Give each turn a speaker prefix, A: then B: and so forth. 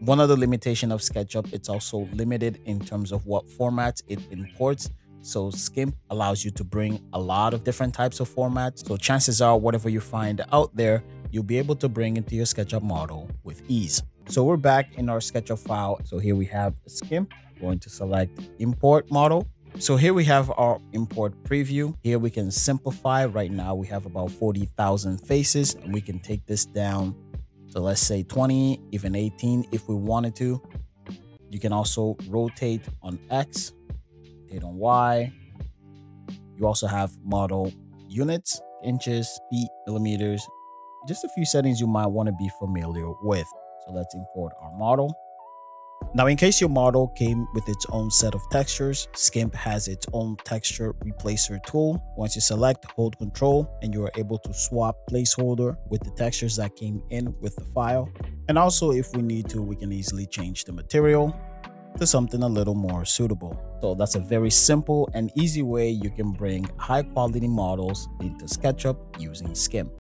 A: One of the limitation of SketchUp, it's also limited in terms of what formats it imports. So Skimp allows you to bring a lot of different types of formats. So chances are whatever you find out there, you'll be able to bring into your SketchUp model with ease. So we're back in our SketchUp file. So here we have Skimp, going to select import model. So here we have our import preview. Here we can simplify. Right now we have about 40,000 faces and we can take this down to let's say 20, even 18 if we wanted to. You can also rotate on X, rotate on Y. You also have model units, inches, feet, millimeters, just a few settings you might want to be familiar with. So let's import our model. Now, in case your model came with its own set of textures, Skimp has its own texture replacer tool. Once you select, hold control, and you are able to swap placeholder with the textures that came in with the file. And also, if we need to, we can easily change the material to something a little more suitable. So that's a very simple and easy way you can bring high quality models into SketchUp using Skimp.